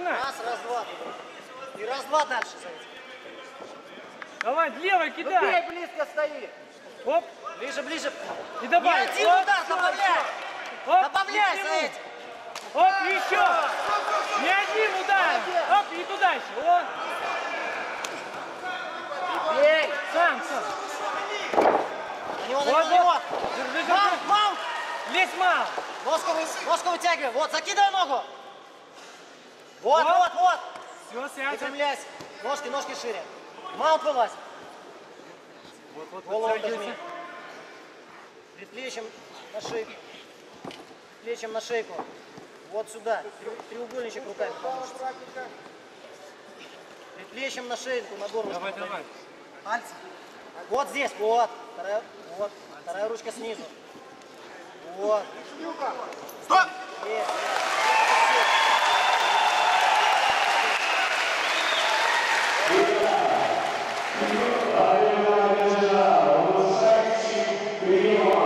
Начинай. Раз, раз, два. И раз, два дальше. Зайцев. Давай, левой Ну, бей, кидай. близко стои. Оп, Ближе, ближе. и Не добавь. один Оп, удар, всё, добавляй. Оп, Добавляй. Зайцев. Оп, и еще. Не один удар. Оп, и туда еще. О, Бей. сам, сам. На него, на Вот, него, вот. Держи, держи. Маунт, маунт. Лезь мало. Ножку, ножку вытягивай. Вот, закидывай ногу. Вот, Вот. вот, вот. Все, сядь. Выпрямляйся. Ножки, ножки шире. Маунт вылазь. Вот, вот, Голову дожми. Предплечьем на шейку. Плечем на шейку. Вот сюда. Треугольничек руками получится. Предплечьем на шейку, на горлышко. Давай, давай. Пальцы. Вот здесь, вот. Вторая, вот. Вторая ручка снизу. Вот. Стоп! Prima, prima, prima,